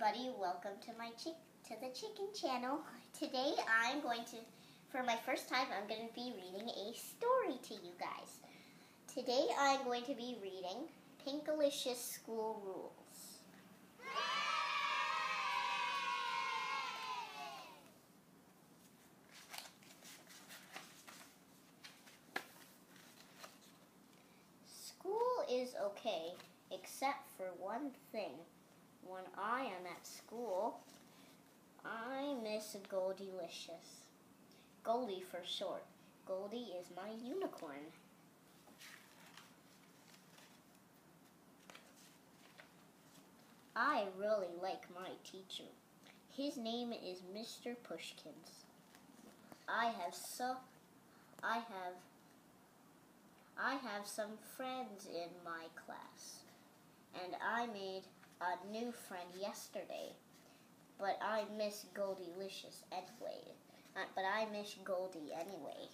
everybody, welcome to my chick to the chicken channel. Today I'm going to, for my first time, I'm going to be reading a story to you guys. Today I'm going to be reading Pinkalicious School Rules. School is okay, except for one thing when I am at school, I miss Goldilicious. Goldie for short. Goldie is my unicorn. I really like my teacher. His name is Mr. Pushkins. I have so I have I have some friends in my class and I made a new friend yesterday, but I miss Goldilicious anyway. Uh, but I miss Goldie anyway.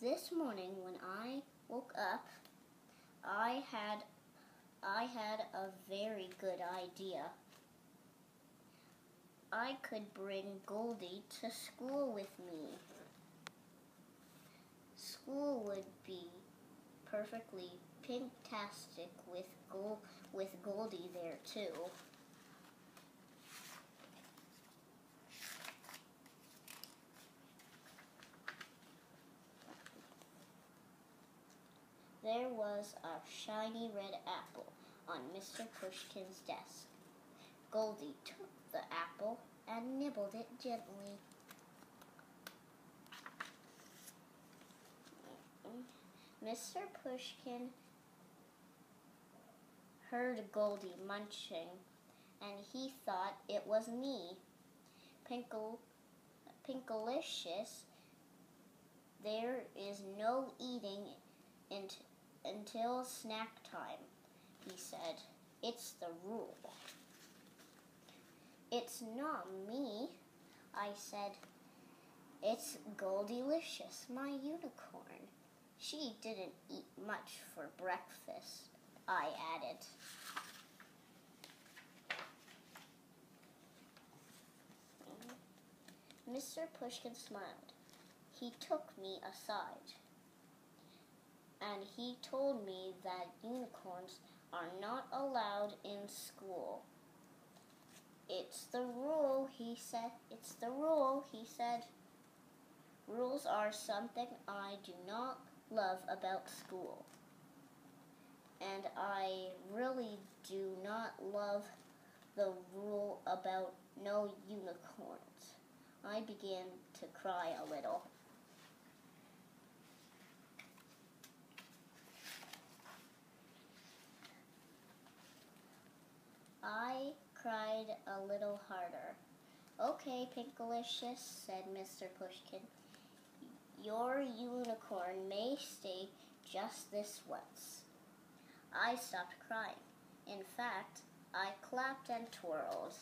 This morning when I woke up, I had I had a very good idea. I could bring Goldie to school with me. School would perfectly pinktastic with gold with Goldie there too. There was a shiny red apple on Mr. Pushkin's desk. Goldie took the apple and nibbled it gently. Mr. Pushkin heard Goldie munching, and he thought it was me. Pinkle, Pinkalicious, there is no eating until snack time, he said. It's the rule. It's not me, I said. It's Goldilicious, my unicorn. She didn't eat much for breakfast, I added. Mr. Pushkin smiled. He took me aside and he told me that unicorns are not allowed in school. It's the rule, he said. It's the rule, he said. Rules are something I do not love about school. And I really do not love the rule about no unicorns. I began to cry a little. I cried a little harder. Okay, Pinkalicious, said Mr. Pushkin. Your unicorn may stay just this once. I stopped crying. In fact, I clapped and twirled.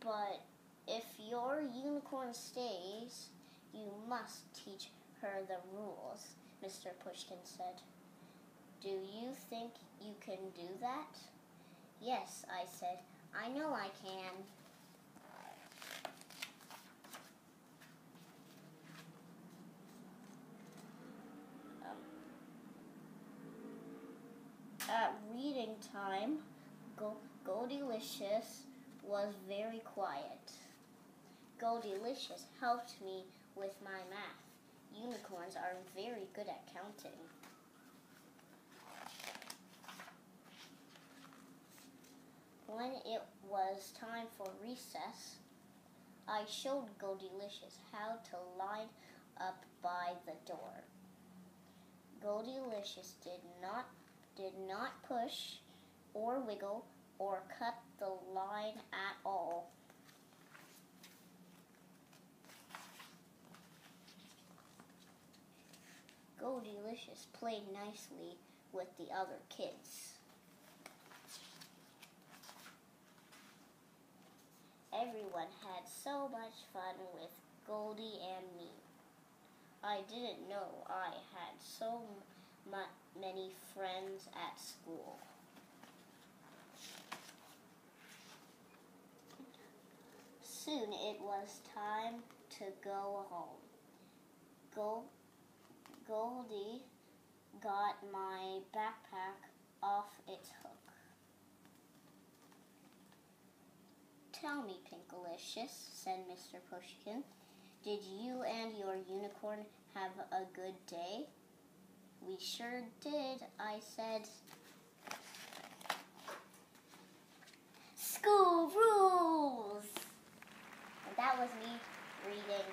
But if your unicorn stays, you must teach her the rules, Mr. Pushkin said. Do you think you can do that? Yes, I said. I know I can. Um, at reading time, Go Goldilicious was very quiet. Goldilicious helped me with my math. Unicorns are very good at counting. When it was time for recess, I showed Goldilicious how to line up by the door. Goldilicious did not did not push or wiggle or cut the line at all. Goldilicious played nicely with the other kids. Everyone had so much fun with Goldie and me. I didn't know I had so many friends at school. Soon it was time to go home. Go- Goldie got my backpack off its hook. Tell me, Pinkalicious, said Mr. Pushkin, did you and your unicorn have a good day? We sure did, I said. School rules! And that was me reading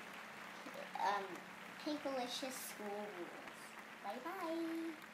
um, Pinkalicious School Rules. Bye bye.